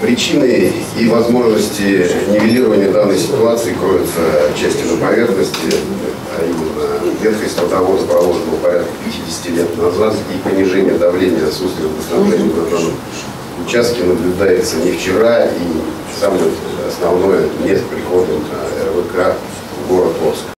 Причины и возможности нивелирования данной ситуации кроются отчасти на поверхности, а именно ветхость трудового проложенного порядка 50 лет назад, и понижение давления отсутствия восстановления на данном участке наблюдается не вчера, и самое основное, не с приходом.